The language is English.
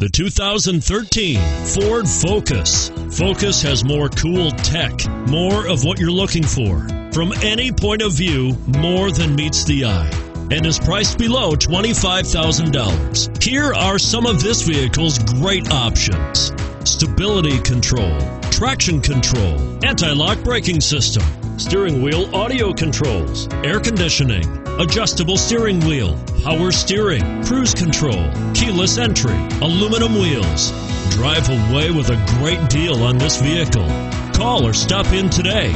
The 2013 Ford Focus. Focus has more cool tech, more of what you're looking for. From any point of view, more than meets the eye. And is priced below $25,000. Here are some of this vehicle's great options stability control, traction control, anti lock braking system, steering wheel audio controls, air conditioning, adjustable steering wheel, power steering, cruise control, keyless entry, aluminum wheels. Drive away with a great deal on this vehicle. Call or stop in today.